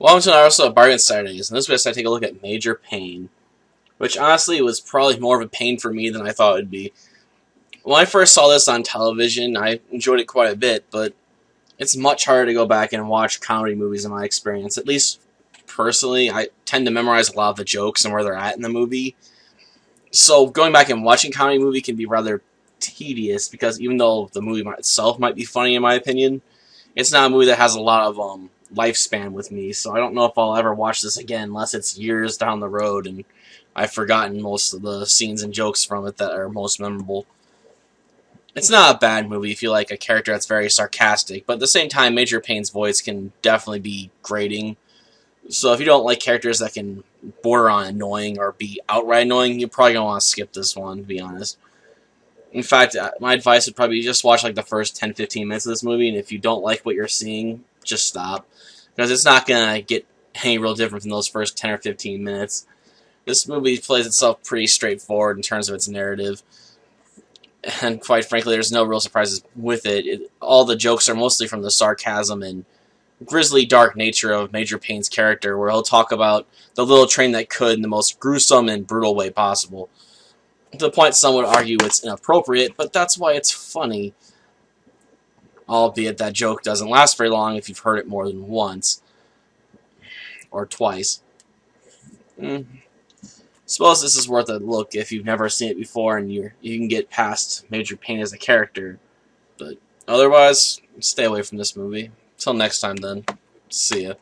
Welcome to another episode of Bargain Saturdays, and this week I take a look at Major Payne, which honestly was probably more of a pain for me than I thought it would be. When I first saw this on television, I enjoyed it quite a bit, but it's much harder to go back and watch comedy movies in my experience. At least personally, I tend to memorize a lot of the jokes and where they're at in the movie. So going back and watching comedy movie can be rather tedious because even though the movie itself might be funny in my opinion, it's not a movie that has a lot of um lifespan with me, so I don't know if I'll ever watch this again unless it's years down the road and I've forgotten most of the scenes and jokes from it that are most memorable. It's not a bad movie if you like a character that's very sarcastic, but at the same time, Major Payne's voice can definitely be grating. So if you don't like characters that can border on annoying or be outright annoying, you're probably going to want to skip this one, to be honest. In fact, uh, my advice would probably be just watch like the first 10-15 minutes of this movie, and if you don't like what you're seeing, just stop because it's not gonna get any real different from those first 10 or 15 minutes. This movie plays itself pretty straightforward in terms of its narrative, and quite frankly, there's no real surprises with it. it all the jokes are mostly from the sarcasm and grisly, dark nature of Major Payne's character, where he'll talk about the little train that could in the most gruesome and brutal way possible. To the point some would argue it's inappropriate, but that's why it's funny albeit that joke doesn't last very long if you've heard it more than once or twice. Mm. Suppose this is worth a look if you've never seen it before and you you can get past Major Payne as a character. But otherwise, stay away from this movie. Until next time then. See ya.